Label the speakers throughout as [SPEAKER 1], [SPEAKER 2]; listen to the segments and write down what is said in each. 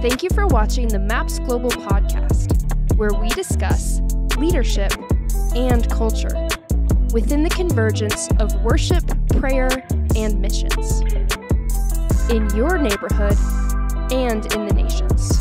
[SPEAKER 1] Thank you for watching the MAPS Global podcast, where we discuss leadership and culture within the convergence of worship, prayer, and missions in your neighborhood and in the nations.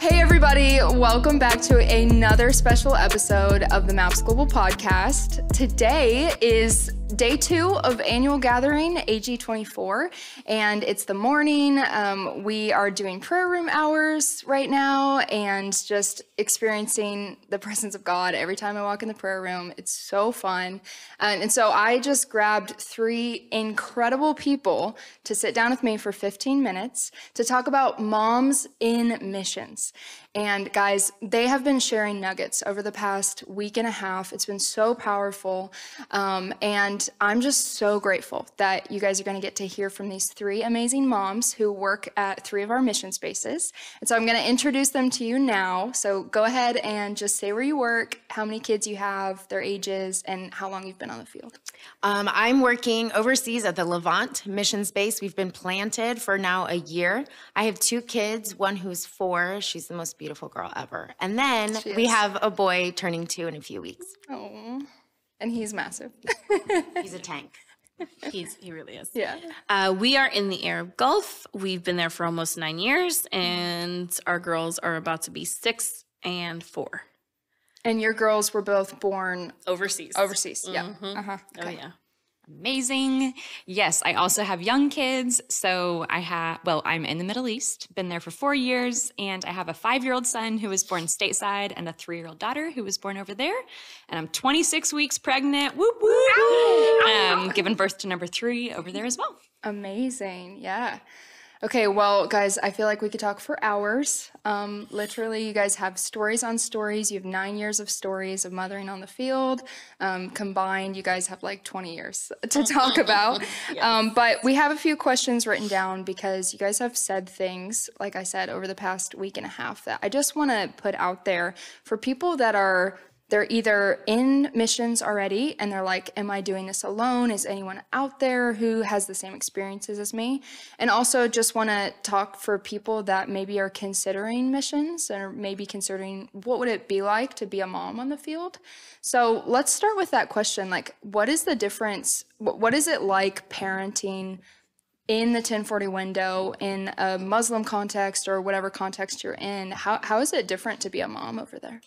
[SPEAKER 1] Hey, everybody, welcome back to another special episode of the MAPS Global podcast. Today is day two of annual gathering AG24, and it's the morning. Um, we are doing prayer room hours right now and just experiencing the presence of God every time I walk in the prayer room. It's so fun. Um, and so I just grabbed three incredible people to sit down with me for 15 minutes to talk about moms in missions. And guys, they have been sharing nuggets over the past week and a half. It's been so powerful. Um, and I'm just so grateful that you guys are going to get to hear from these three amazing moms who work at three of our mission spaces. And so I'm going to introduce them to you now. So go ahead and just say where you work, how many kids you have, their ages, and how long you've been on the field.
[SPEAKER 2] Um, I'm working overseas at the Levant Mission Space. We've been planted for now a year. I have two kids, one who's four. She's the most beautiful beautiful girl ever. And then we have a boy turning two in a few weeks.
[SPEAKER 1] Oh, and he's massive.
[SPEAKER 2] he's a tank.
[SPEAKER 3] He's he really is.
[SPEAKER 1] Yeah.
[SPEAKER 3] Uh, we are in the Arab Gulf. We've been there for almost nine years, and our girls are about to be six and four.
[SPEAKER 1] And your girls were both born
[SPEAKER 3] overseas.
[SPEAKER 1] Overseas, yeah. Mm-hmm.
[SPEAKER 3] Uh-huh. Oh, okay. Oh yeah
[SPEAKER 4] amazing. Yes, I also have young kids. So I have, well, I'm in the Middle East, been there for four years, and I have a five year old son who was born stateside and a three year old daughter who was born over there. And I'm 26 weeks pregnant, whoop, whoop, um, giving birth to number three over there as well.
[SPEAKER 1] Amazing. Yeah. Okay, well, guys, I feel like we could talk for hours. Um, literally, you guys have stories on stories. You have nine years of stories of mothering on the field. Um, combined, you guys have like 20 years to talk about. yes. um, but we have a few questions written down because you guys have said things, like I said, over the past week and a half that I just want to put out there for people that are they're either in missions already and they're like, Am I doing this alone? Is anyone out there who has the same experiences as me? And also just want to talk for people that maybe are considering missions or maybe considering what would it be like to be a mom on the field. So let's start with that question. Like, what is the difference? What is it like parenting? in the 1040 window in a Muslim context or whatever context you're in, how, how is it different to be a mom over there?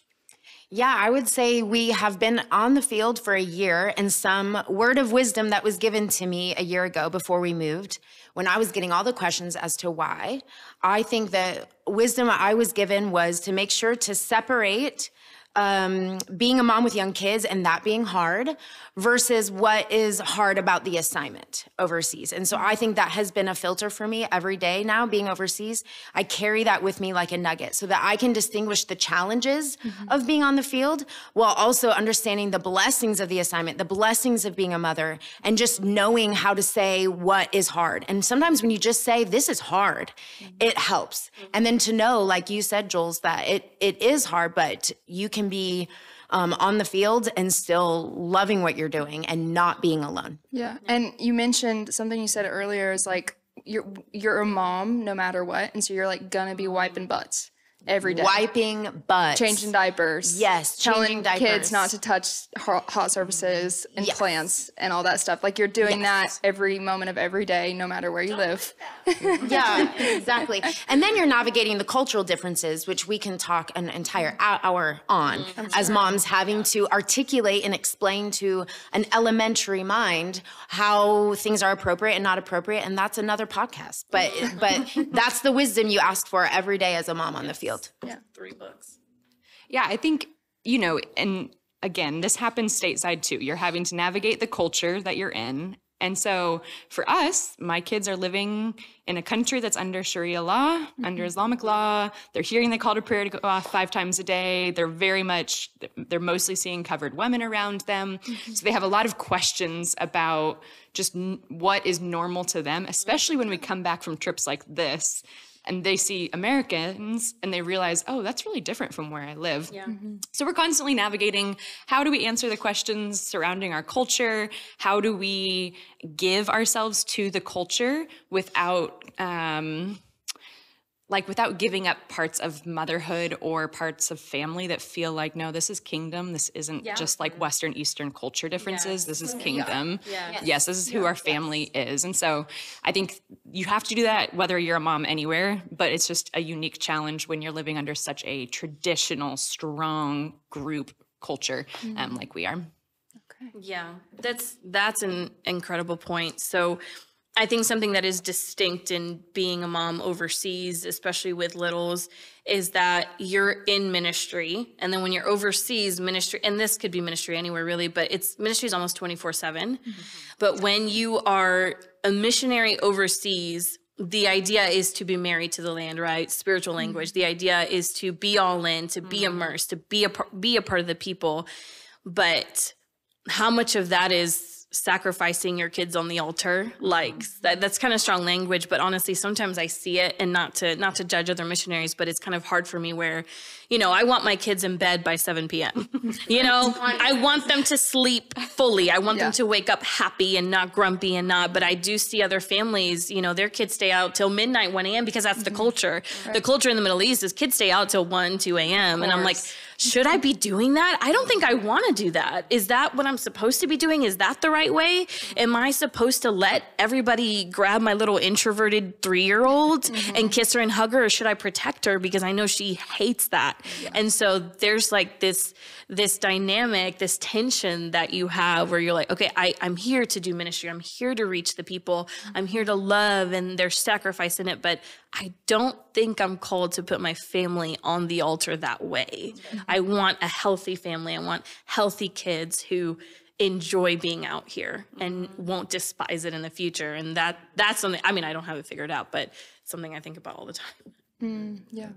[SPEAKER 2] Yeah, I would say we have been on the field for a year, and some word of wisdom that was given to me a year ago before we moved, when I was getting all the questions as to why. I think the wisdom I was given was to make sure to separate um, being a mom with young kids and that being hard versus what is hard about the assignment overseas. And so I think that has been a filter for me every day now being overseas. I carry that with me like a nugget so that I can distinguish the challenges mm-hmm. of being on the field while also understanding the blessings of the assignment, the blessings of being a mother, and just knowing how to say what is hard. And sometimes when you just say, this is hard, mm-hmm. it helps. Mm-hmm. And then to know, like you said, Jules, that it it is hard, but you can can be um, on the field and still loving what you're doing and not being alone.
[SPEAKER 1] Yeah. And you mentioned something you said earlier is like you're you're a mom no matter what, and so you're like gonna be wiping butts every day.
[SPEAKER 2] Wiping butts.
[SPEAKER 1] Changing diapers.
[SPEAKER 2] Yes,
[SPEAKER 1] telling
[SPEAKER 2] diapers.
[SPEAKER 1] kids not to touch hot surfaces and yes. plants and all that stuff. Like you're doing yes. that every moment of every day, no matter where you live.
[SPEAKER 2] yeah, exactly. And then you're navigating the cultural differences, which we can talk an entire hour on mm-hmm. as moms having to articulate and explain to an elementary mind how things are appropriate and not appropriate. And that's another podcast. But but that's the wisdom you ask for every day as a mom on the field field.
[SPEAKER 3] Yeah, three books.
[SPEAKER 4] Yeah, I think, you know, and again, this happens stateside too. You're having to navigate the culture that you're in. And so for us, my kids are living in a country that's under Sharia law, mm-hmm. under Islamic law. They're hearing the call to prayer to go off five times a day. They're very much, they're mostly seeing covered women around them. Mm-hmm. So they have a lot of questions about just n- what is normal to them, especially when we come back from trips like this and they see Americans and they realize, oh, that's really different from where I live.
[SPEAKER 3] Yeah.
[SPEAKER 4] So we're constantly navigating how do we answer the questions surrounding our culture? How do we give ourselves to the culture without um, like without giving up parts of motherhood or parts of family that feel like no this is kingdom. This isn't
[SPEAKER 3] Yeah.
[SPEAKER 4] just like western eastern culture differences. This is kingdom.
[SPEAKER 3] Yeah.
[SPEAKER 4] yes. This is who our family is. And so i think you have to do that whether you're a mom anywhere but it's just a unique challenge when you're living under such a traditional strong group culture um, like we are. Okay.
[SPEAKER 3] Yeah, that's that's an incredible point. So I think something that is distinct in being a mom overseas, especially with littles, is that you're in ministry. And then when you're overseas, ministry, and this could be ministry anywhere really, but it's ministry is almost 24 7. Mm-hmm. But when you are a missionary overseas, the idea is to be married to the land, right? Spiritual mm-hmm. language. The idea is to be all in, to be mm-hmm. immersed, to be a be a part of the people. But how much of that is sacrificing your kids on the altar like mm-hmm. that, that's kind of strong language but honestly sometimes i see it and not to not to judge other missionaries but it's kind of hard for me where you know i want my kids in bed by 7 p.m you know i want them to sleep fully i want
[SPEAKER 1] Yeah.
[SPEAKER 3] them to wake up happy and not grumpy and not but i do see other families you know their kids stay out till midnight 1 a.m because that's the culture the culture in the middle east is kids stay out till 1 2 a.m and i'm like should I be doing that? I don't think I want to do that. Is that what I'm supposed to be doing? Is that the right way? Am I supposed to let everybody grab my little introverted three year old mm-hmm. and kiss her and hug her, or should I protect her because I know she hates that? And so there's like this this dynamic, this tension that you have where you're like, okay, I, I'm here to do ministry. I'm here to reach the people. Mm-hmm. I'm here to love, and there's sacrifice in it, but I don't think I'm called to put my family on the altar that way. Mm-hmm. I want a healthy family. I want healthy kids who enjoy being out here and mm-hmm. won't despise it in the future. And that that's something I mean, I don't have it figured out, but it's something I think about all the time.
[SPEAKER 1] Mm, yeah.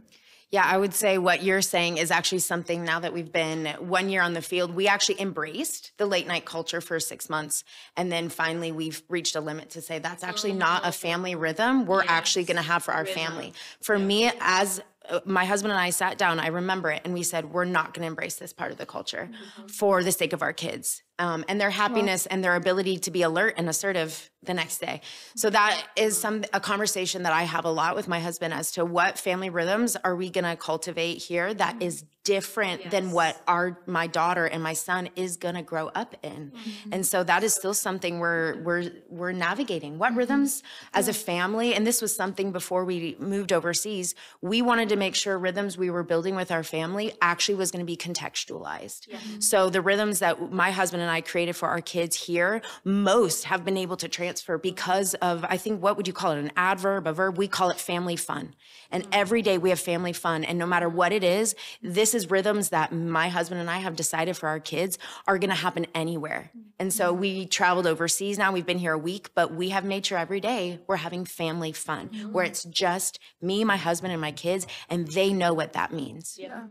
[SPEAKER 2] Yeah, I would say what you're saying is actually something now that we've been one year on the field, we actually embraced the late night culture for six months. And then finally, we've reached a limit to say that's actually not a oh. family rhythm we're actually going to have for our family. For me, as my husband and I sat down, I remember it, and we said, we're not going to embrace this part of the culture for the sake of our kids. Um, and their happiness and their ability to be alert and assertive the next day. So that is some a conversation that I have a lot with my husband as to what family rhythms are we going to cultivate here that is different than what our my daughter and my son is going to grow up in. Mm-hmm. And so that is still something we're we're we're navigating. What mm-hmm. rhythms as a family and this was something before we moved overseas, we wanted to make sure rhythms we were building with our family actually was going to be contextualized. So the rhythms that my husband and I created for our kids here, most have been able to transfer because of I think what would you call it an adverb, a verb, we call it family fun. And mm-hmm. every day we have family fun and no matter what it is, this is rhythms that my husband and I have decided for our kids are going to happen anywhere. And so we traveled overseas now, we've been here a week, but we have made sure every day we're having family fun where it's just me, my husband and my kids and they know what that means. Yeah.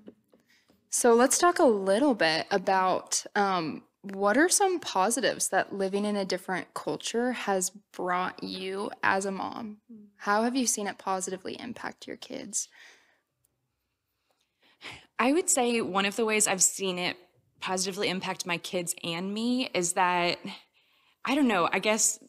[SPEAKER 1] So let's talk a little bit about um, what are some positives that living in a different culture has brought you as a mom? How have you seen it positively impact your kids?
[SPEAKER 4] I would say one of the ways I've seen it positively impact my kids and me is that I don't know, I guess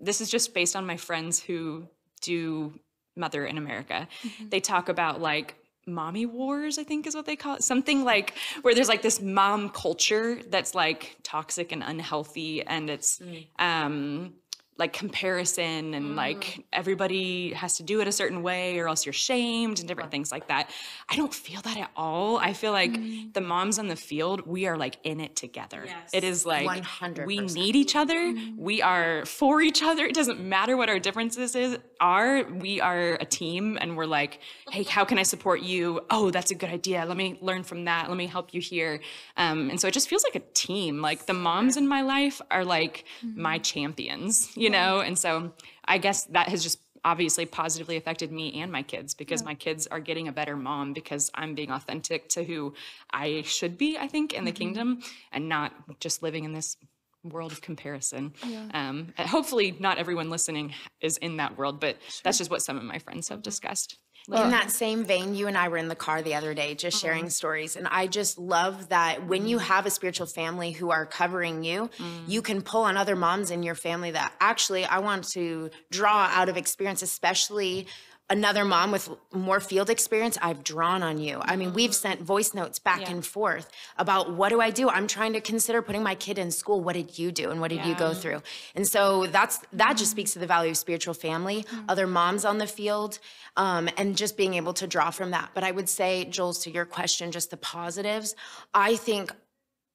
[SPEAKER 4] this is just based on my friends who do Mother in America. They talk about like mommy wars, I think is what they call it. Something like where there's like this mom culture that's like toxic and unhealthy and it's um like comparison and mm-hmm. like everybody has to do it a certain way or else you're shamed and different things like that. I don't feel that at all. I feel like mm-hmm. the moms on the field, we are like in it together. Yes. It is like
[SPEAKER 2] 100%.
[SPEAKER 4] we need each other. Mm-hmm. We are for each other. It doesn't matter what our differences is are. We are a team and we're like, hey, how can I support you? Oh, that's a good idea. Let me learn from that. Let me help you here. Um, and so it just feels like a team. Like the moms in my life are like my champions, you know? And so I guess that has just obviously positively affected me and my kids because my kids are getting a better mom because I'm being authentic to who I should be, I think, in the kingdom and not just living in this world of comparison. Um, hopefully, not everyone listening is in that world, but that's just what some of my friends have discussed.
[SPEAKER 2] In that same vein, you and I were in the car the other day just
[SPEAKER 3] Mm-hmm.
[SPEAKER 2] sharing stories. And I just love that when you have a spiritual family who are covering you,
[SPEAKER 3] Mm.
[SPEAKER 2] you can pull on other moms in your family that actually I want to draw out of experience, especially another mom with more field experience i've drawn on you. I mean we've sent voice notes back and forth about what do i do? I'm trying to consider putting my kid in school. What did you do and what did you go through? And so that's that just speaks to the value of spiritual family other moms on the field um, and just being able to draw from that. But i would say jules to your question just the positives i think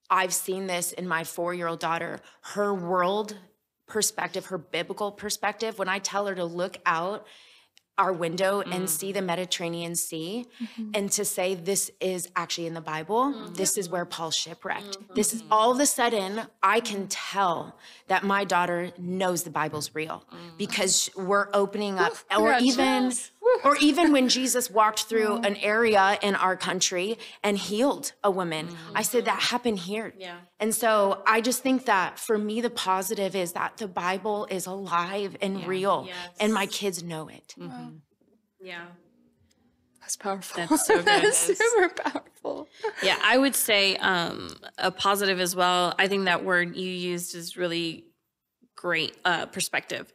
[SPEAKER 2] I've seen this in my four year old daughter, her world perspective, her biblical perspective. When I tell her to look out our window and mm. see the Mediterranean Sea mm-hmm. and to say, this is actually in the Bible, mm-hmm. this is where Paul shipwrecked. Mm-hmm. This is all of a sudden, I can tell that my daughter knows the Bible's real mm. because we're opening up, or even.
[SPEAKER 1] chills.
[SPEAKER 2] Or even when Jesus walked through an area in our country and healed a woman, I said that happened here.
[SPEAKER 3] Yeah.
[SPEAKER 2] And so I just think that for me, the positive is that the Bible is alive and real, and my kids know it.
[SPEAKER 3] Yeah.
[SPEAKER 1] That's powerful.
[SPEAKER 3] That's so good.
[SPEAKER 1] That's super powerful.
[SPEAKER 3] Yeah, I would say um, a positive as well. I think that word you used is really great uh, perspective.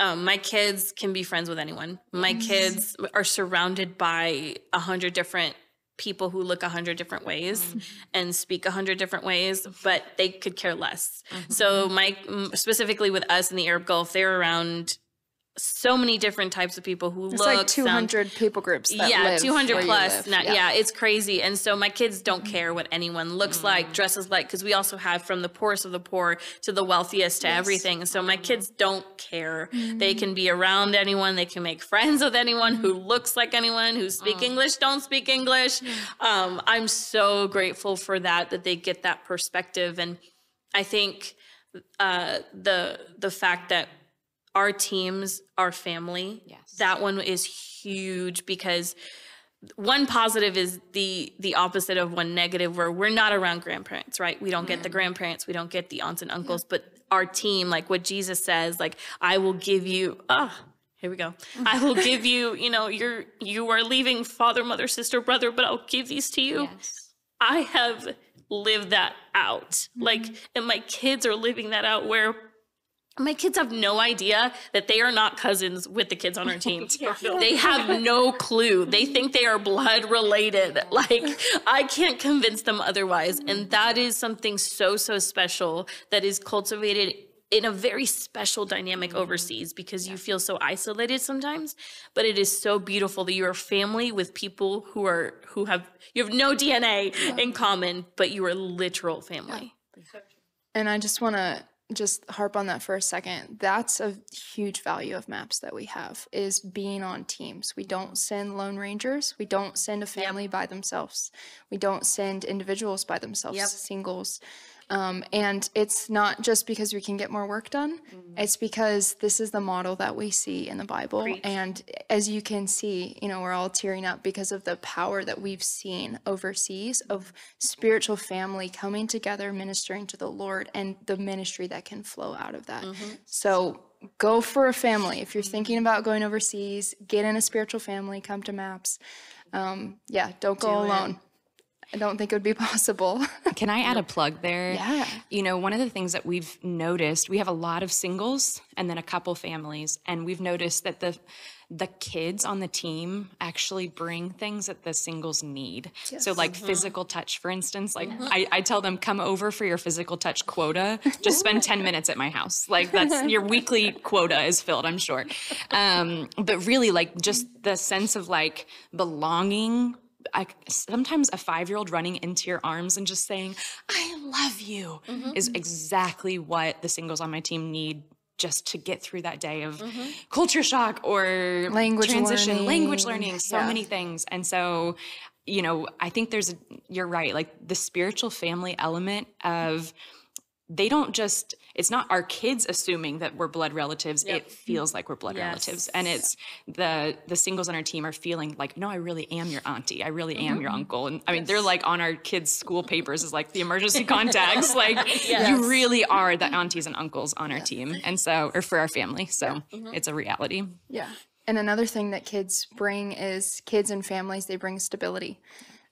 [SPEAKER 3] Um, my kids can be friends with anyone. My mm-hmm. kids are surrounded by a hundred different people who look a hundred different ways mm-hmm. and speak a hundred different ways, but they could care less. Mm-hmm. So my specifically with us in the Arab Gulf, they're around so many different types of people who
[SPEAKER 1] It's
[SPEAKER 3] look
[SPEAKER 1] like
[SPEAKER 3] sound,
[SPEAKER 1] 200 people groups. That
[SPEAKER 3] yeah,
[SPEAKER 1] live
[SPEAKER 3] 200
[SPEAKER 1] where you
[SPEAKER 3] plus. Not, yeah. it's crazy. And so my kids don't care what anyone looks
[SPEAKER 1] Mm.
[SPEAKER 3] like, dresses like, because we also have from the poorest of the poor to the wealthiest to everything. So my kids don't care.
[SPEAKER 1] Mm.
[SPEAKER 3] They can be around anyone. They can make friends with anyone who looks like anyone, who speak
[SPEAKER 1] Mm.
[SPEAKER 3] English, don't speak English. Um, I'm so grateful for that, that they get that perspective. And I think uh, the the fact that our teams our family.
[SPEAKER 4] Yes.
[SPEAKER 3] That one is huge because one positive is the the opposite of one negative where we're not around grandparents, right? We don't get the grandparents, we don't get the aunts and uncles, but our team, like what Jesus says, like I will give you ah here we go. I will give you, you know, you're you are leaving father, mother, sister, brother, but I'll give these to you. Yes. I have lived that out. Like, and my kids are living that out where my kids have no idea that they are not cousins with the kids on our team. They have no clue. They think they are blood related. Like, I can't convince them otherwise. And that is something so, so special that is cultivated in a very special dynamic overseas because you feel so isolated sometimes but it is so beautiful that you're a family with people who are who have you have no dna in common but you are literal family
[SPEAKER 1] And I just want to just harp on that for a second. That's a huge value of maps that we have is being on teams. We don't send lone rangers. We don't send a family by themselves. We don't send individuals by themselves,
[SPEAKER 3] Yep.
[SPEAKER 1] singles. Um, and it's not just because we can get more work done. It's because this is the model that we see in the Bible. And as you can see, you know, we're all tearing up because of the power that we've seen overseas of spiritual family coming together, ministering to the Lord, and the ministry that can flow out of that. So go for a family. If you're thinking about going overseas, get in a spiritual family, come to MAPS. Um, yeah, don't go alone. I don't think it would be possible.
[SPEAKER 4] Can I add a plug there?
[SPEAKER 1] Yeah.
[SPEAKER 4] You know, one of the things that we've noticed, we have a lot of singles and then a couple families, and we've noticed that the the kids on the team actually bring things that the singles need. So like physical touch, for instance, like I, I tell them, come over for your physical touch quota. Just spend 10 minutes at my house. Like that's your weekly quota is filled, I'm sure. Um, but really like just the sense of like belonging I, sometimes a five year old running into your arms and just saying, I love you, mm-hmm. is exactly what the singles on my team need just to get through that day of mm-hmm. culture shock or
[SPEAKER 1] Language
[SPEAKER 4] transition, language
[SPEAKER 1] learning.
[SPEAKER 4] learning, so
[SPEAKER 1] Yeah.
[SPEAKER 4] many things. And so, you know, I think there's, a, you're right, like the spiritual family element of they don't just it's not our kids assuming that we're blood relatives. It feels like we're blood
[SPEAKER 3] Yes.
[SPEAKER 4] relatives. And it's the the singles on our team are feeling like no i really am your auntie. I really am your mm-hmm. uncle. And i mean they're like on our kids school papers as like the emergency contacts. Like you really are the aunties and uncles on our team. And so or for our family. So mm-hmm. it's a reality.
[SPEAKER 1] Yeah. And another thing that kids bring is kids and families, they bring stability.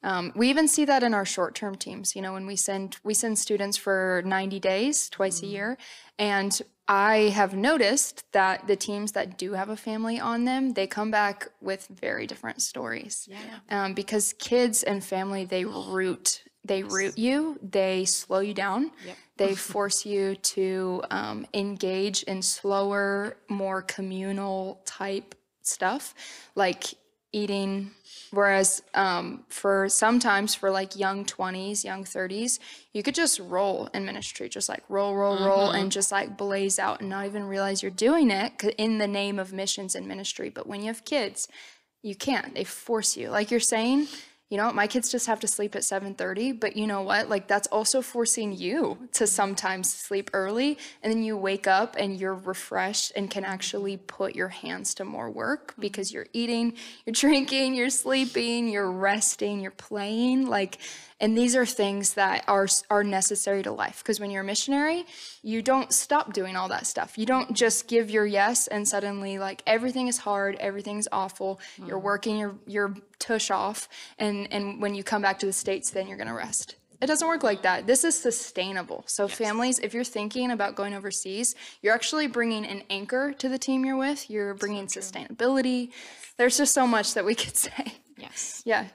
[SPEAKER 1] Um, we even see that in our short-term teams. You know, when we send we send students for 90 days twice a year, and I have noticed that the teams that do have a family on them, they come back with very different stories. Um, because kids and family, they root they root you, they slow you down, yep. they force you to um, engage in slower, more communal type stuff, like eating. Whereas um, for sometimes for like young 20s, young 30s, you could just roll in ministry, just like roll, roll, roll, and just like blaze out and not even realize you're doing it in the name of missions and ministry. But when you have kids, you can't. They force you. Like you're saying, you know, my kids just have to sleep at 7:30, but you know what? Like that's also forcing you to sometimes sleep early and then you wake up and you're refreshed and can actually put your hands to more work because you're eating, you're drinking, you're sleeping, you're resting, you're playing like and these are things that are are necessary to life because when you're a missionary, you don't stop doing all that stuff. You don't just give your yes and suddenly like everything is hard, everything's awful. You're mm. working your your tush off and and when you come back to the states then you're going to rest. It doesn't work like that. This is sustainable. So families, if you're thinking about going overseas, you're actually bringing an anchor to the team you're with. You're bringing sustainability. There's just so much that we could say.
[SPEAKER 4] yes
[SPEAKER 1] Yeah.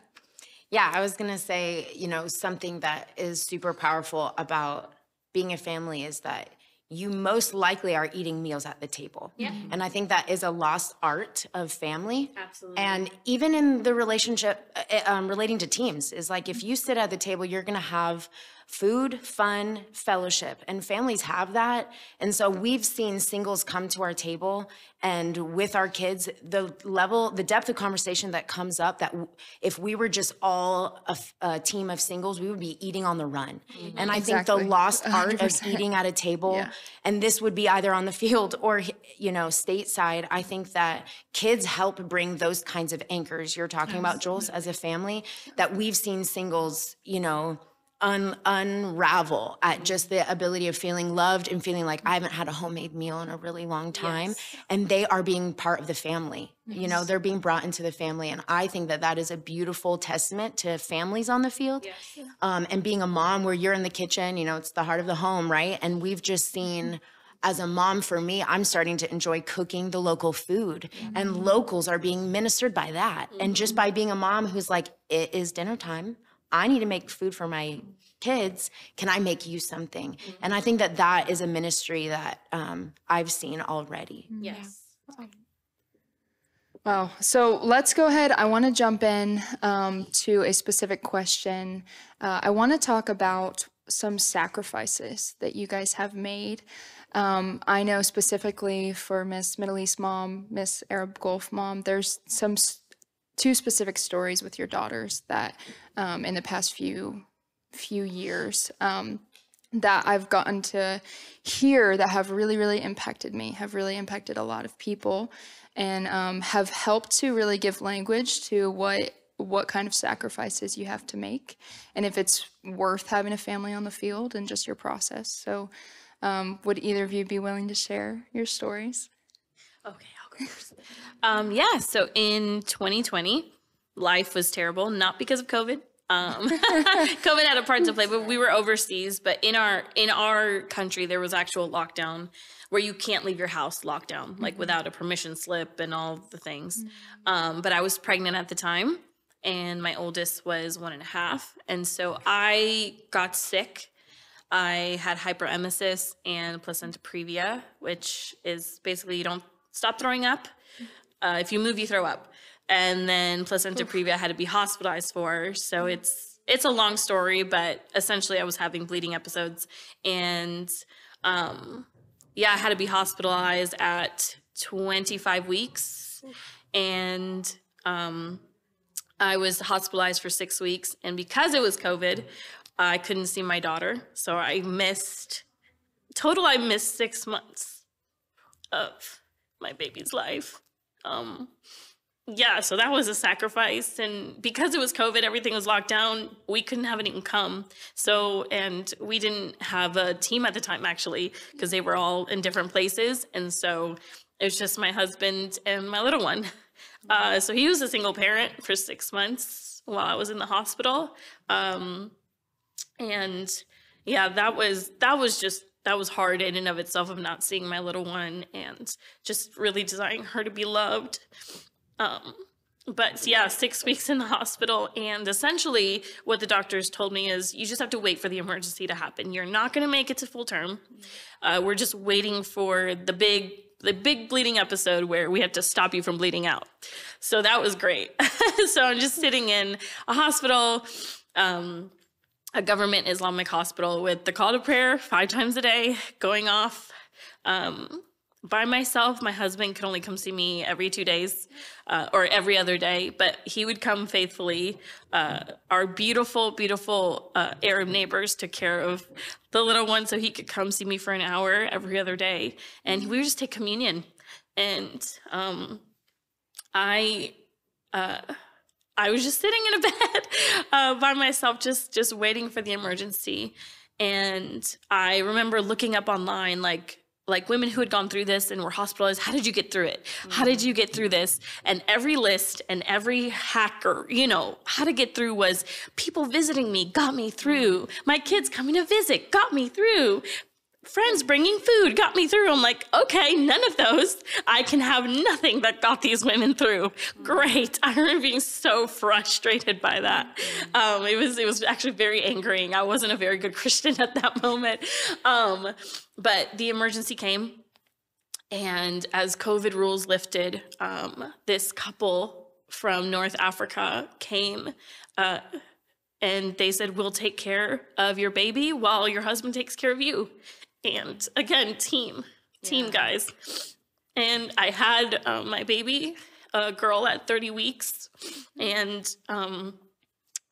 [SPEAKER 2] Yeah, I was gonna say, you know, something that is super powerful about being a family is that you most likely are eating meals at the table. Yeah. And I think that is a lost art of family.
[SPEAKER 3] Absolutely.
[SPEAKER 2] And even in the relationship, uh, um, relating to teams, is like if you sit at the table, you're gonna have food, fun, fellowship, and families have that. And so we've seen singles come to our table and with our kids, the level, the depth of conversation that comes up that if we were just all a team of singles, we would be eating on the run. And I think the lost art of
[SPEAKER 1] 100%.
[SPEAKER 2] eating at a table,
[SPEAKER 1] Yeah.
[SPEAKER 2] and this would be either on the field or, you know, stateside, I think that kids help bring those kinds of anchors you're talking about, Jules, as a family, that we've seen singles, you know, un- unravel at just the ability of feeling loved and feeling like I haven't had a homemade meal in a really long time. And they are being part of the family. You know, they're being brought into the family. And I think that that is a beautiful testament to families on the field. Um, and being a mom where you're in the kitchen, you know, it's the heart of the home, right? And we've just seen mm-hmm. as a mom for me i'm starting to enjoy cooking the local food mm-hmm. and locals are being ministered by that and just mm-hmm. by being a mom who's like it is dinner time i need to make food for my kids can i make you something and i think that that is a ministry that um, i've seen already
[SPEAKER 3] Yes.
[SPEAKER 1] Wow. So let's go ahead. I want to jump in um, to a specific question. Uh, I want to talk about some sacrifices that you guys have made. Um, I know specifically for Miss Middle East mom, Miss Arab Gulf mom, there's some s- two specific stories with your daughters that um, in the past few few years um, that I've gotten to hear that have really, really impacted me, have really impacted a lot of people, and um, have helped to really give language to what what kind of sacrifices you have to make, and if it's worth having a family on the field and just your process. So, um, would either of you be willing to share your stories?
[SPEAKER 3] Okay. Um, yeah, so in 2020, life was terrible, not because of COVID. Um, COVID had a part to play, but we were overseas. But in our in our country, there was actual lockdown where you can't leave your house lockdown, like without a permission slip and all the things. Um, but I was pregnant at the time, and my oldest was one and a half, and so I got sick I had hyperemesis and placenta previa, which is basically you don't stop throwing up. Uh, if you move, you throw up. And then placenta previa I had to be hospitalized for. So it's it's a long story, but essentially I was having bleeding episodes, and um, yeah, I had to be hospitalized at 25 weeks, and um, I was hospitalized for six weeks, and because it was COVID, I couldn't see my daughter, so I missed total, I missed six months of my baby's life. Um, yeah, so that was a sacrifice. And because it was COVID, everything was locked down. We couldn't have anyone come. So, and we didn't have a team at the time actually, because they were all in different places. And so it was just my husband and my little one. Uh, so he was a single parent for six months while I was in the hospital. Um, and yeah, that was, that was just, that was hard in and of itself of not seeing my little one and just really desiring her to be loved. Um, but yeah, six weeks in the hospital. And essentially, what the doctors told me is you just have to wait for the emergency to happen. You're not going to make it to full term. Uh, we're just waiting for the big the big bleeding episode where we have to stop you from bleeding out. So that was great. so I'm just sitting in a hospital, um, a government Islamic hospital with the call to prayer five times a day going off. Um, by myself. My husband could only come see me every two days uh, or every other day, but he would come faithfully. Uh, our beautiful, beautiful uh, Arab neighbors took care of the little one so he could come see me for an hour every other day. And we would just take communion. And um, I, uh, I was just sitting in a bed uh, by myself, just just waiting for the emergency. And I remember looking up online, like like women who had gone through this and were hospitalized how did you get through it? How did you get through this? And every list and every hacker you know how to get through was people visiting me got me through. My kids coming to visit got me through friends bringing food got me through. I'm like okay none of those. I can have nothing that got these women through. Great. I remember being so frustrated by that. Um, it was it was actually very angering. I wasn't a very good christian at that moment. Um, but the emergency came, and as COVID rules lifted, um, this couple from North Africa came. Uh, and they said, We'll take care of your baby while your husband takes care of you. And again, team, team yeah. guys. And I had um, my baby, a girl at 30 weeks, and um,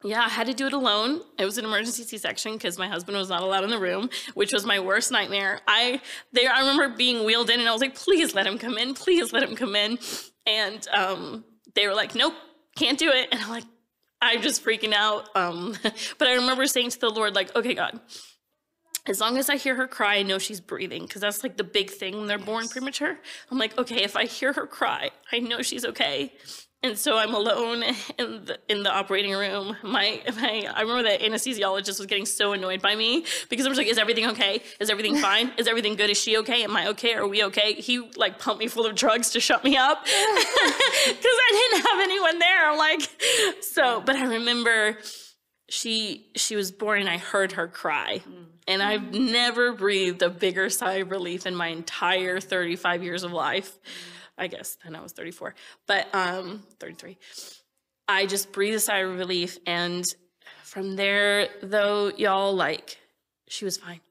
[SPEAKER 3] yeah, I had to do it alone. It was an emergency C-section because my husband was not allowed in the room, which was my worst nightmare. I there I remember being wheeled in and I was like, please let him come in, please let him come in. And um, they were like, nope, can't do it. And I'm like, I'm just freaking out. Um, but I remember saying to the Lord, like, okay, God, as long as I hear her cry, I know she's breathing because that's like the big thing when they're yes. born premature. I'm like, okay, if I hear her cry, I know she's okay and so I'm alone in the in the operating room. My my I remember the anesthesiologist was getting so annoyed by me because I was like, "Is everything okay? Is everything fine? Is everything good? Is she okay? Am I okay? Are we okay?" He like pumped me full of drugs to shut me up because I didn't have anyone there. I'm like, so. But I remember she she was born and I heard her cry. Mm. And I've never breathed a bigger sigh of relief in my entire 35 years of life. I guess then I was 34, but um, 33. I just breathed a sigh of relief. And from there, though, y'all, like, she was fine.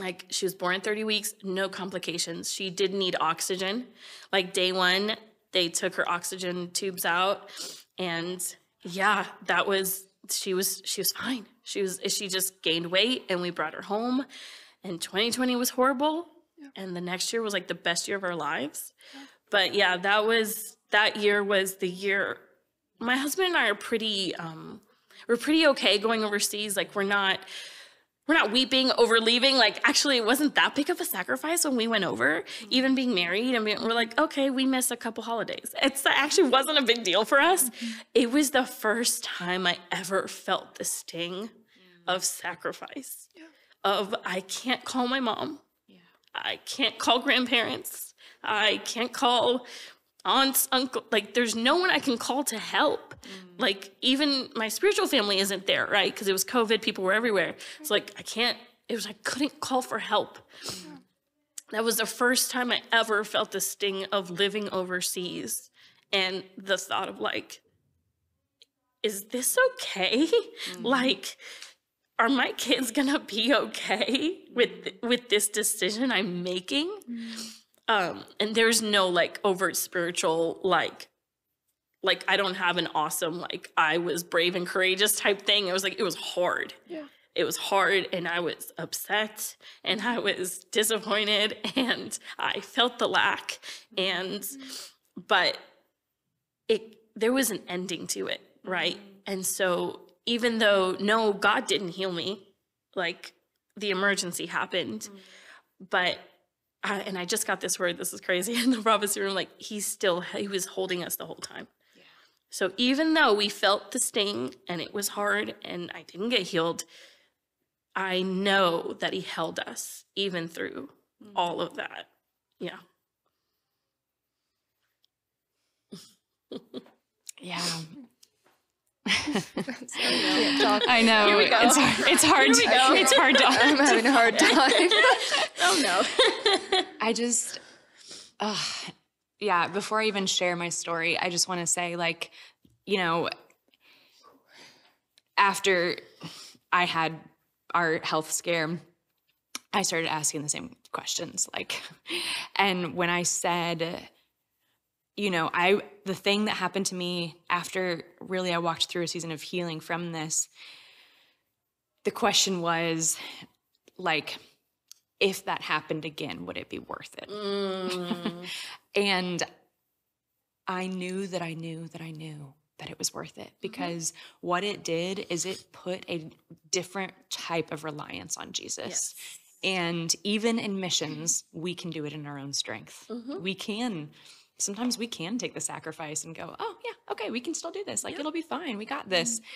[SPEAKER 3] Like, she was born at 30 weeks, no complications. She did need oxygen. Like, day one, they took her oxygen tubes out. And yeah, that was, she was, she was fine. She was, she just gained weight and we brought her home. And 2020 was horrible and the next year was like the best year of our lives. But yeah, that was that year was the year my husband and I are pretty um we're pretty okay going overseas. Like we're not we're not weeping over leaving. Like, actually, it wasn't that big of a sacrifice when we went over, mm-hmm. even being married. And we, we're like, okay, we miss a couple holidays. It's actually wasn't a big deal for us. Mm-hmm. It was the first time I ever felt the sting mm-hmm. of sacrifice. Yeah. Of I can't call my mom. Yeah. I can't call grandparents. I can't call aunts, uncle. Like, there's no one I can call to help. Mm. Like, even my spiritual family isn't there, right? Because it was COVID, people were everywhere. It's like, I can't, it was, I couldn't call for help. Mm. That was the first time I ever felt the sting of living overseas and the thought of, like, is this okay? Mm. Like, are my kids gonna be okay with with this decision I'm making? Um, and there's no like overt spiritual like like I don't have an awesome like I was brave and courageous type thing. It was like it was hard. Yeah. it was hard and I was upset and I was disappointed and I felt the lack and mm-hmm. but it there was an ending to it, right? Mm-hmm. And so even though no God didn't heal me, like the emergency happened, mm-hmm. but I, and I just got this word. This is crazy in the prophecy room. Like he's still he was holding us the whole time. Yeah. So even though we felt the sting and it was hard and I didn't get healed, I know that he held us even through mm-hmm. all of that. Yeah.
[SPEAKER 4] Yeah.
[SPEAKER 1] Talk.
[SPEAKER 4] I know.
[SPEAKER 3] Here we go.
[SPEAKER 4] It's hard. It's hard.
[SPEAKER 3] Here we go.
[SPEAKER 4] It's hard to.
[SPEAKER 1] I'm having a hard time.
[SPEAKER 3] Oh no.
[SPEAKER 4] I just, uh, yeah, before I even share my story, I just want to say, like, you know, after I had our health scare, I started asking the same questions. Like, and when I said, you know, I, the thing that happened to me after really I walked through a season of healing from this, the question was, like, if that happened again, would it be worth it?
[SPEAKER 3] Mm.
[SPEAKER 4] And I knew that I knew that I knew that it was worth it because what it did is it put a different type of reliance on Jesus. And even in missions, we can do it in our own strength. We can. Sometimes we can take the sacrifice and go, oh, yeah, okay, we can still do this. Like, it'll be fine. We got this. Mm-hmm.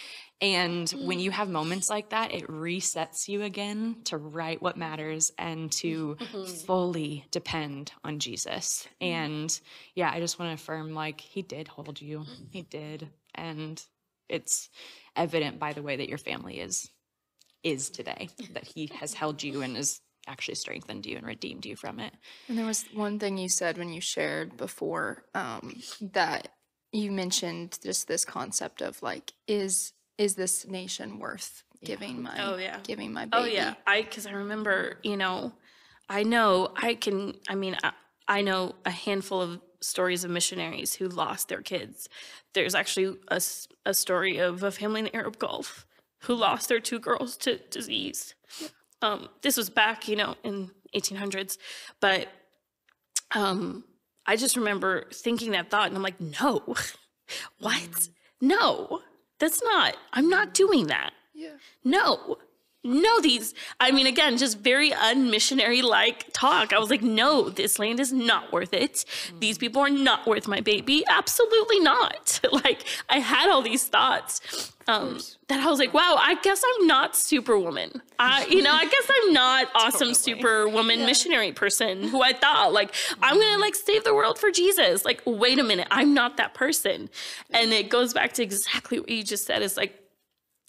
[SPEAKER 4] And mm-hmm. when you have moments like that, it resets you again to write what matters and to mm-hmm. fully depend on Jesus. And yeah, I just want to affirm like he did hold you. He did. And it's evident by the way that your family is is today that he has held you and has actually strengthened you and redeemed you from it.
[SPEAKER 1] And there was one thing you said when you shared before um, that you mentioned just this concept of like, is is this nation worth giving my
[SPEAKER 3] Oh, yeah.
[SPEAKER 1] giving my baby?
[SPEAKER 3] Oh yeah, I because I remember, you know, I know I can. I mean, I, I know a handful of stories of missionaries who lost their kids. There's actually a story of a family in the Arab Gulf who lost their two girls to disease. Um, this was back, you know, in 1800s, but um, I just remember thinking that thought, and I'm like, no, what? No, that's not. I'm not doing that.
[SPEAKER 1] Yeah.
[SPEAKER 3] No, no, these, I mean, again, just very unmissionary like talk. I was like, no, this land is not worth it. These people are not worth my baby. Absolutely not. like, I had all these thoughts um, that I was like, wow, I guess I'm not superwoman. I, you know, I guess I'm not awesome superwoman missionary person who I thought, like, I'm gonna like save the world for Jesus. Like, wait a minute, I'm not that person. And it goes back to exactly what you just said. It's like,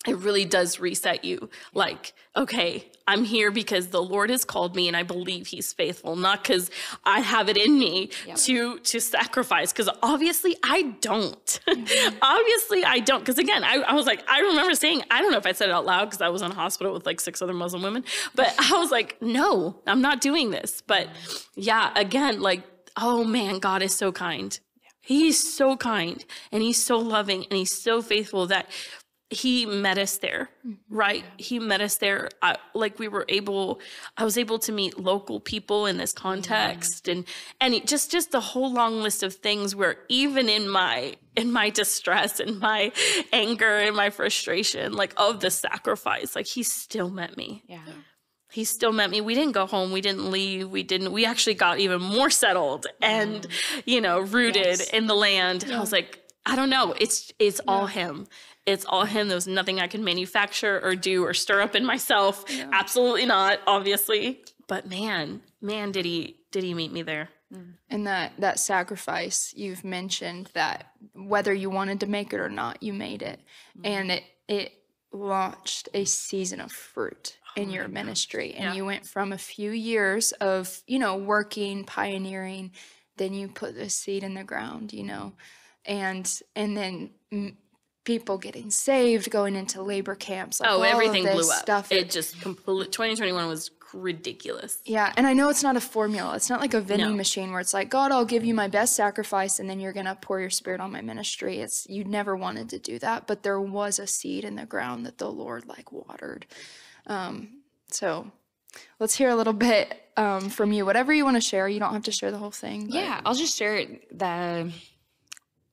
[SPEAKER 3] it really does reset you. Like, okay, I'm here because the Lord has called me and I believe he's faithful, not because I have it in me to to sacrifice. Because obviously I don't. Mm-hmm. obviously I don't. Because again, I, I was like, I remember saying, I don't know if I said it out loud because I was in a hospital with like six other Muslim women, but I was like, no, I'm not doing this. But mm-hmm. yeah, again, like, oh man, God is so kind. He's so kind and he's so loving and he's so faithful that he met us there mm-hmm. right he met us there I, like we were able i was able to meet local people in this context and and it just just the whole long list of things where even in my in my distress and my anger and my frustration like of the sacrifice like he still met me
[SPEAKER 4] Yeah.
[SPEAKER 3] he still met me. We didn't go home. We didn't leave. We didn't. We actually got even more settled and, mm-hmm. you know, rooted
[SPEAKER 4] Yes.
[SPEAKER 3] in the land. And I was like, I don't know. It's it's all him. It's all him. There was nothing I could manufacture or do or stir up in myself. Absolutely not. Obviously, but man, man, did he did he meet me there? Mm.
[SPEAKER 1] And that that sacrifice you've mentioned that whether you wanted to make it or not, you made it, mm-hmm. and it it launched a season of fruit oh in your ministry, and you went from a few years of you know working, pioneering, then you put the seed in the ground, you know, and and then. People getting saved, going into labor camps. Like
[SPEAKER 3] Oh, everything blew
[SPEAKER 1] this
[SPEAKER 3] up.
[SPEAKER 1] Stuff.
[SPEAKER 3] It just completely. 2021 was ridiculous.
[SPEAKER 1] Yeah, and I know it's not a formula. It's not like a vending
[SPEAKER 3] No.
[SPEAKER 1] machine where it's like, God, I'll give you my best sacrifice and then you're going to pour your spirit on my ministry. It's you never wanted to do that, but there was a seed in the ground that the Lord like watered. Um, so let's hear a little bit um, from you. Whatever you want to share. You don't have to share the whole thing. but-
[SPEAKER 4] Yeah, I'll just share the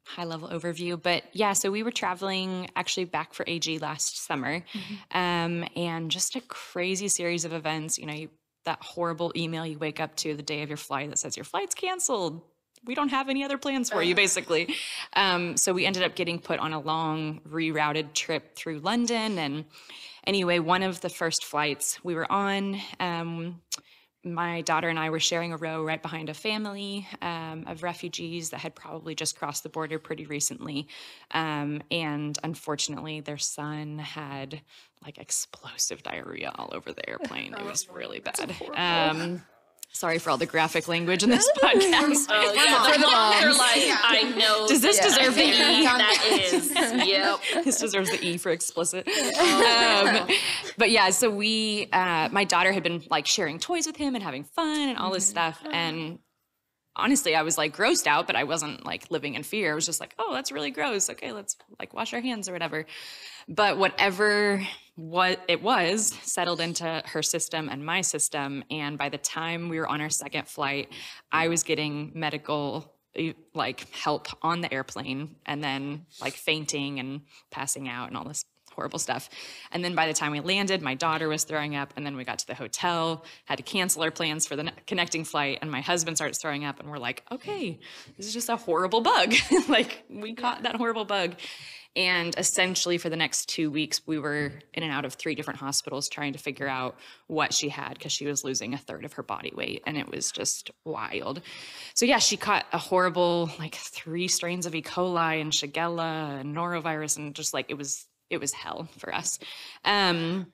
[SPEAKER 4] high level overview. But yeah, so we were traveling actually back for AG last summer, um, and just a crazy series of events. You know, you, that horrible email you wake up to the day of your flight that says your flight's canceled. We don't have any other plans for you, basically. Um, so we ended up getting put on a long rerouted trip through London. And anyway, one of the first flights we were on, um, my daughter and I were sharing a row right behind a family um, of refugees that had probably just crossed the border pretty recently. Um, and unfortunately, their son had like explosive diarrhea all over the airplane. It was really bad. Um, sorry for all the graphic language in this podcast.
[SPEAKER 3] Oh, yeah. For the moms, are like, I know.
[SPEAKER 4] Does this deserve the E?
[SPEAKER 3] That is. Yep.
[SPEAKER 4] this deserves the E for explicit. Um, but yeah, so we, uh, my daughter had been like sharing toys with him and having fun and all this stuff. And honestly, I was like grossed out, but I wasn't like living in fear. I was just like, oh, that's really gross. Okay, let's like wash our hands or whatever. But whatever what it was settled into her system and my system. And by the time we were on our second flight, I was getting medical like help on the airplane and then like fainting and passing out and all this horrible stuff. And then by the time we landed, my daughter was throwing up. And then we got to the hotel, had to cancel our plans for the connecting flight. And my husband starts throwing up. And we're like, okay, this is just a horrible bug. like we caught that horrible bug. And essentially, for the next two weeks, we were in and out of three different hospitals trying to figure out what she had because she was losing a third of her body weight. And it was just wild. So, yeah, she caught a horrible, like, three strains of E. coli and Shigella and norovirus. And just like, it was, it was hell for us. Um,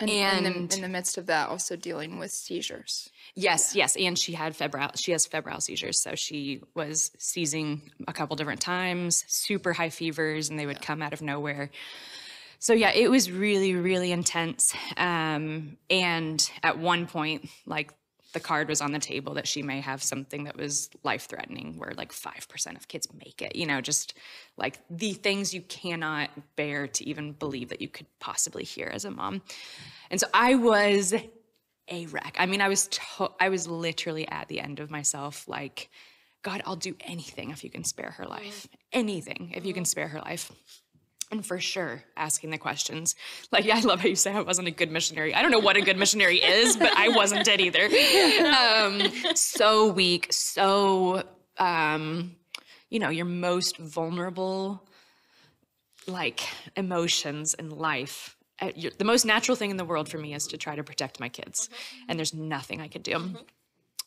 [SPEAKER 1] And, in,
[SPEAKER 4] And-
[SPEAKER 1] the, in the midst of that, also dealing with seizures.
[SPEAKER 4] Yes, yes, and she had febrile. She has febrile seizures, so she was seizing a couple different times, super high fevers, and they would come out of nowhere. So yeah, it was really, really intense. Um, and at one point, like the card was on the table that she may have something that was life threatening, where like five percent of kids make it. You know, just like the things you cannot bear to even believe that you could possibly hear as a mom. And so I was a wreck. I mean, I was to- I was literally at the end of myself. Like, God, I'll do anything if you can spare her life. Mm. Anything if you can mm. spare her life. And for sure, asking the questions. Like, yeah, I love how you say I wasn't a good missionary. I don't know what a good missionary is, but I wasn't it either. Um, so weak, so, um, you know, your most vulnerable, like, emotions in life. Uh, the most natural thing in the world for me is to try to protect my kids, and there's nothing I could do.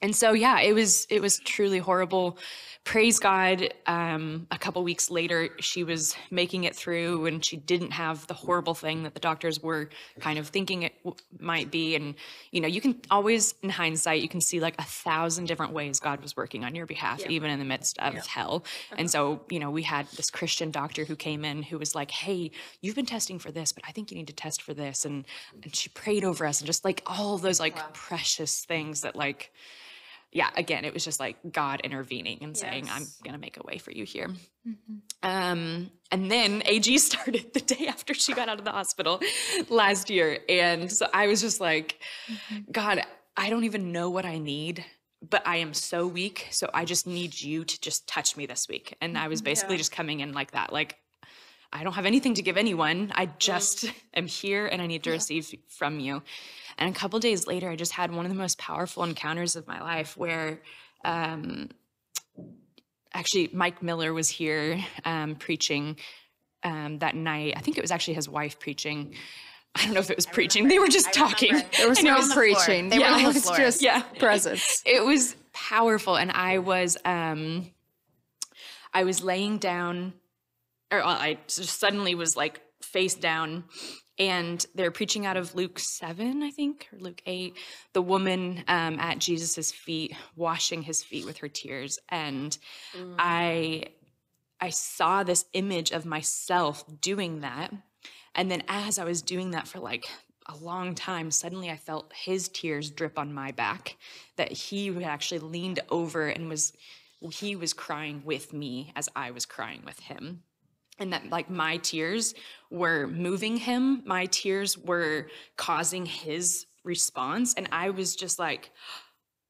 [SPEAKER 4] And so, yeah, it was it was truly horrible. Praise God. Um, a couple weeks later, she was making it through, and she didn't have the horrible thing that the doctors were kind of thinking it w- might be. And you know, you can always, in hindsight, you can see like a thousand different ways God was working on your behalf, even in the midst of hell. And so, you know, we had this Christian doctor who came in who was like, "Hey, you've been testing for this, but I think you need to test for this." And and she prayed over us, and just like all those like precious things that like yeah, again, it was just like God intervening and saying, I'm going to make a way for you here. Mm-hmm. Mm-hmm. Um, and then AG started the day after she got out of the hospital last year. And so I was just like, mm-hmm. God, I don't even know what I need, but I am so weak. So I just need you to just touch me this week. And I was basically just coming in like that, like, I don't have anything to give anyone. I just am here and I need to receive from you. And a couple days later, I just had one of the most powerful encounters of my life where um, actually Mike Miller was here um, preaching um, that night. I think it was actually his wife preaching. I don't know if it was preaching. They were just talking.
[SPEAKER 1] There was
[SPEAKER 2] And
[SPEAKER 1] no
[SPEAKER 2] was on the floor.
[SPEAKER 1] preaching.
[SPEAKER 2] They were
[SPEAKER 1] yeah,
[SPEAKER 2] on the floor.
[SPEAKER 1] just
[SPEAKER 4] Yeah.
[SPEAKER 1] presence.
[SPEAKER 4] it was powerful and i was um i was laying down or i just suddenly was like face down and they're preaching out of luke 7 i think or luke 8 the woman um, at jesus's feet washing his feet with her tears and i i saw this image of myself doing that and then as i was doing that for like a long time, suddenly I felt his tears drip on my back. That he had actually leaned over and was, he was crying with me as I was crying with him. And that like my tears were moving him my tears were causing his response and i was just like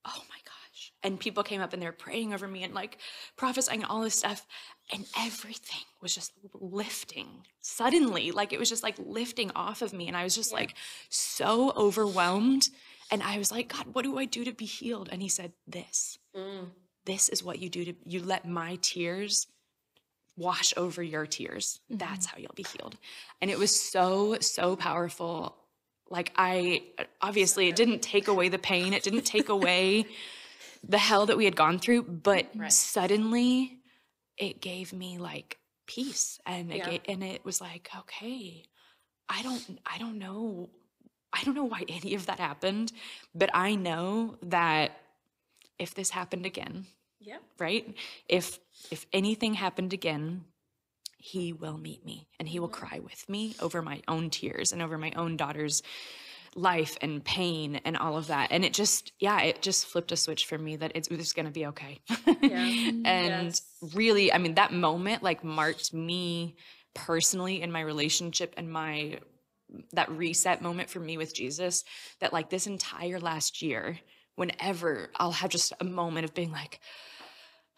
[SPEAKER 4] oh my gosh. And people came up and they were praying over me and like prophesying all this stuff and everything was just lifting suddenly like it was just like lifting off of me and i was just like so overwhelmed and i was like god what do i do to be healed? And he said this. Mm. This is what you do to you let my tears wash over your tears. That's mm-hmm. how you'll be healed. And it was so, so powerful. Like, I obviously, it didn't take away the pain, it didn't take away the hell that we had gone through, but suddenly it gave me like peace. And it,
[SPEAKER 3] Yeah.
[SPEAKER 4] and it was like, okay, I don't, I don't know. I don't know why any of that happened, but I know that if this happened again,
[SPEAKER 3] Yep.
[SPEAKER 4] right? If if anything happened again, he will meet me and he will mm-hmm. cry with me over my own tears and over my own daughter's life and pain and all of that. And it just, yeah, it just flipped a switch for me that it's, it's going to be okay. Yeah. and
[SPEAKER 3] Yes.
[SPEAKER 4] really, I mean, that moment like marked me personally in my relationship and my that reset moment for me with Jesus that like this entire last year whenever I'll have just a moment of being like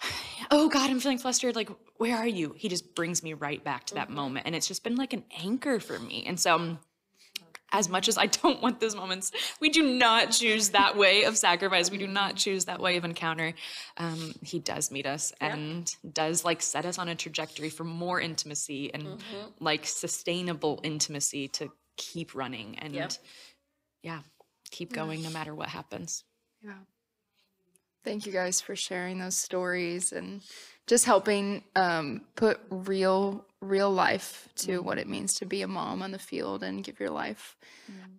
[SPEAKER 4] oh god I'm feeling flustered like where are you he just brings me right back to that moment and it's just been like an anchor for me and so um, as much as I don't want those moments, we do not choose that way of sacrifice. We do not choose that way of encounter. Um, he does meet us and does like set us on a trajectory for more intimacy and like sustainable intimacy to keep running and
[SPEAKER 3] Yep.
[SPEAKER 4] yeah, keep going no matter what happens.
[SPEAKER 1] Yeah. Thank you guys for sharing those stories and just helping um, put real, real life to what it means to be a mom on the field and give your life.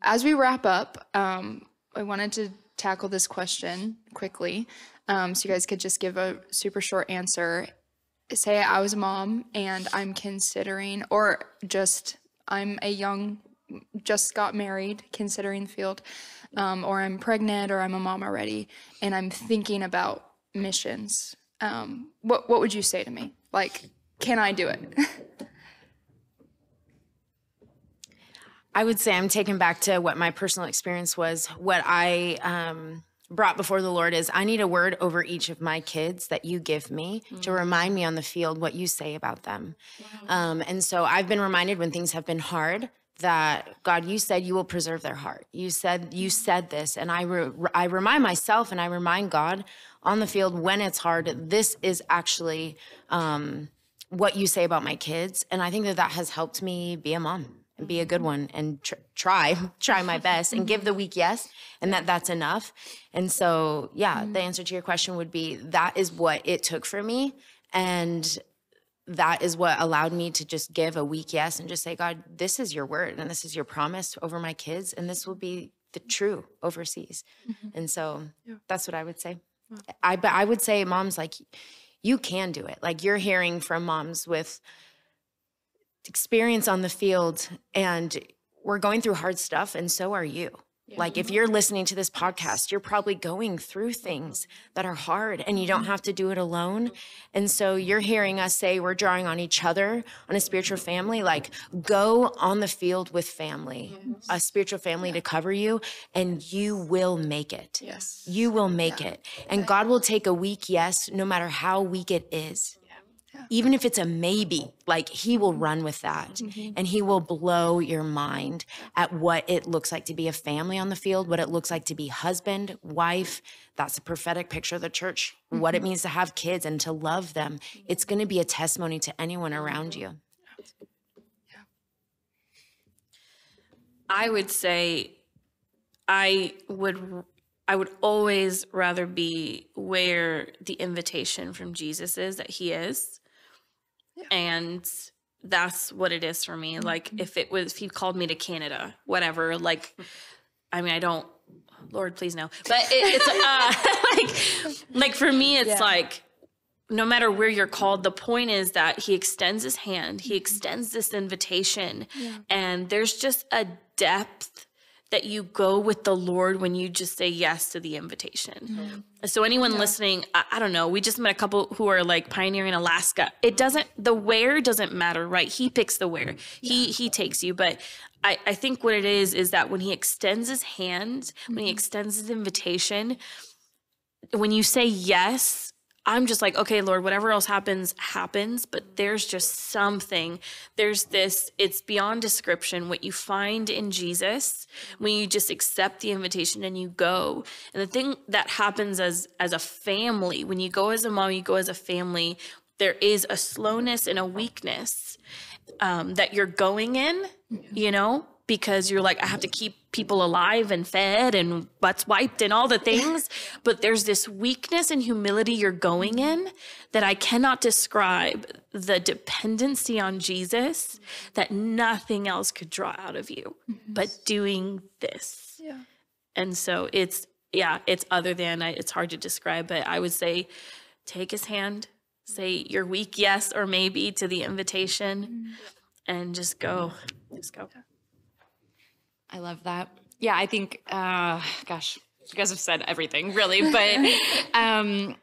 [SPEAKER 1] As we wrap up, um, I wanted to tackle this question quickly, um, so you guys could just give a super short answer. Say I was a mom and I'm considering, or just I'm a young, just got married, considering the field, um, or I'm pregnant, or I'm a mom already, and I'm thinking about missions. Um, what what would you say to me? Like, can I do it?
[SPEAKER 2] I would say I'm taken back to what my personal experience was. What I um, brought before the Lord is I need a word over each of my kids that you give me to remind me on the field what you say about them. Um, and so I've been reminded when things have been hard that God, you said you will preserve their heart. You said you said this, and I re- I remind myself and I remind God on the field when it's hard. This is actually um, what you say about my kids, and I think that that has helped me be a mom and be a good one and tr- try try my best and give the week yes and that that's enough. And so yeah the answer to your question would be that is what it took for me. And that is what allowed me to just give a weak yes and just say god this is your word and this is your promise over my kids and this will be the true overseas. Mm-hmm. And so that's what i would say. I but i would say moms like you can do it. Like you're hearing from moms with experience on the field and we're going through hard stuff and so are you. Like if mm-hmm. you're listening to this podcast, you're probably going through things that are hard and you don't have to do it alone. And so you're hearing us say we're drawing on each other on a spiritual family like go on the field with family, a spiritual family to cover you and you will make it.
[SPEAKER 1] yes.
[SPEAKER 2] You will make it. And God will take a weak yes, no matter how weak it is. Even if it's a maybe, like He will run with that mm-hmm. and He will blow your mind at what it looks like to be a family on the field, what it looks like to be husband, wife. That's a prophetic picture of the church, what it mm-hmm. means to have kids and to love them. It's going to be a testimony to anyone around you.
[SPEAKER 3] I would say I would I would always rather be where the invitation from Jesus is that he is. And that's what it is for me. Like mm-hmm. if it was if he called me to Canada, whatever, like mm-hmm. I mean I don't Lord please no. But it, it's uh like like for me it's like no matter where you're called, the point is that he extends his hand, he mm-hmm. extends this invitation, and there's just a depth that you go with the Lord when you just say yes to the invitation. Mm-hmm. So anyone listening, I, I don't know, we just met a couple who are like pioneering Alaska. It doesn't the where doesn't matter, right? He picks the where. He he takes you, but I, I think what it is is that when he extends his hand, when he mm-hmm. extends his invitation, when you say yes, I'm just like, okay, Lord, whatever else happens, happens. But there's just something. There's this, it's beyond description what you find in Jesus when you just accept the invitation and you go. And the thing that happens as as a family, when you go as a mom, you go as a family, there is a slowness and a weakness um, that you're going in, you know, because you're like, I have to keep people alive and fed and butts wiped and all the things. but there's this weakness and humility you're going in that I cannot describe the dependency on Jesus that nothing else could draw out of you mm-hmm. but doing this.
[SPEAKER 1] Yeah.
[SPEAKER 3] And so it's, yeah, it's other than, it's hard to describe, but I would say take his hand, say your weak yes or maybe to the invitation mm-hmm. and just go. Just go.
[SPEAKER 4] I love that. Yeah, I think, uh, gosh, you guys have said everything really, but um,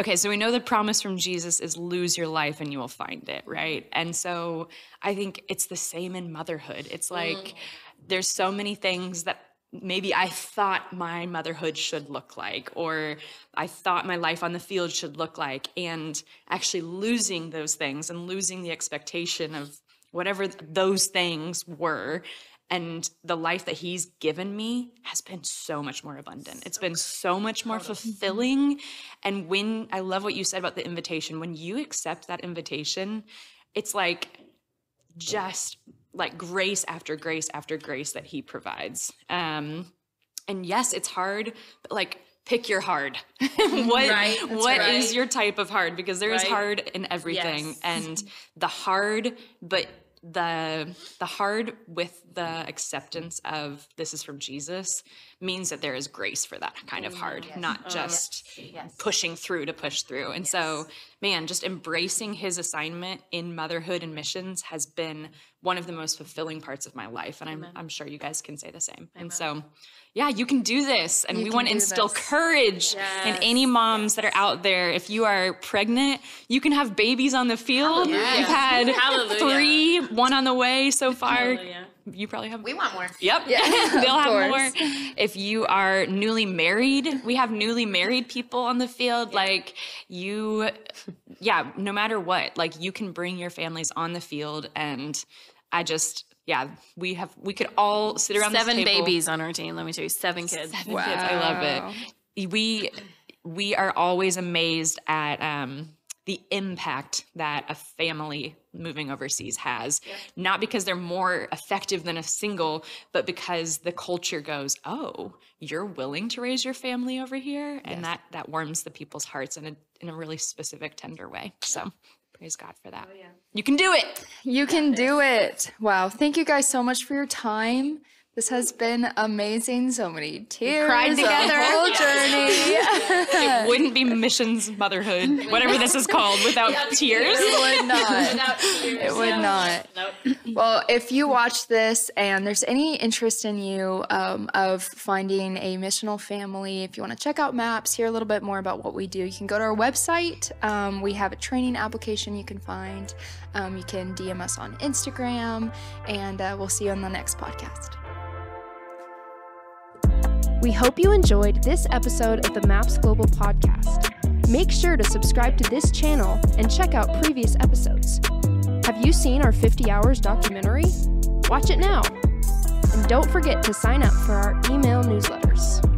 [SPEAKER 4] okay, so we know the promise from Jesus is lose your life and you will find it, right? And so I think it's the same in motherhood. It's like there's so many things that maybe I thought my motherhood should look like, or I thought my life on the field should look like, and actually losing those things and losing the expectation of whatever those things were and the life that he's given me has been so much more abundant. It's been so much more fulfilling. And when i love what you said about the invitation. When you accept that invitation it's like just like grace after grace after grace that he provides. Um and yes it's hard but like pick your hard. What
[SPEAKER 3] Right,
[SPEAKER 4] what is
[SPEAKER 3] right.
[SPEAKER 4] your type of hard? Because there is
[SPEAKER 3] Right.
[SPEAKER 4] hard in everything.
[SPEAKER 3] Yes.
[SPEAKER 4] and the hard but the the hard with the acceptance of this is from Jesus means that there is grace for that kind of hard, not oh, just pushing through to push through. And so, man, just embracing his assignment in motherhood and missions has been one of the most fulfilling parts of my life. And I'm I'm sure you guys can say the same. And so, yeah, you can do this. And we want to instill
[SPEAKER 1] this.
[SPEAKER 4] courage in any moms that are out there. If you are pregnant, you can have babies on the field. You've had
[SPEAKER 3] Hallelujah.
[SPEAKER 4] three, one on the way so far.
[SPEAKER 3] Hallelujah.
[SPEAKER 4] You probably have
[SPEAKER 2] We want more.
[SPEAKER 4] Yep.
[SPEAKER 1] Yeah,
[SPEAKER 4] They'll have
[SPEAKER 1] course.
[SPEAKER 4] more. If you are newly married, we have newly married people on the field. Like you, yeah, no matter what, like you can bring your families on the field. And I just, yeah, we have, we could all sit around
[SPEAKER 3] Seven babies on our team. Let me tell you, seven kids.
[SPEAKER 4] Seven kids. I love it. We, we are always amazed at, um, the impact that a family moving overseas has not because they're more effective than a single but because the culture goes oh you're willing to raise your family over here? And that that warms the people's hearts in a in a really specific tender way. So praise god for that. Oh, you can do it.
[SPEAKER 1] You can do it. Wow. Thank you guys so much for your time. This has been amazing. So many tears.
[SPEAKER 2] We cried
[SPEAKER 1] the
[SPEAKER 2] together.
[SPEAKER 1] whole journey.
[SPEAKER 4] it wouldn't be missions motherhood whatever this is called without tears
[SPEAKER 1] it would not. It would not. Nope. Well, if you watch this and there's any interest in you um, of finding a missional family, if you want to check out maps, hear a little bit more about what we do, you can go to our website. Um, we have a training application you can find. Um, you can DM us on Instagram, and uh, we'll see you on the next podcast.
[SPEAKER 5] We hope you enjoyed this episode of the Maps Global podcast. Make sure to subscribe to this channel and check out previous episodes. Have you seen our 50 Hours documentary? Watch it now. And don't forget to sign up for our email newsletters.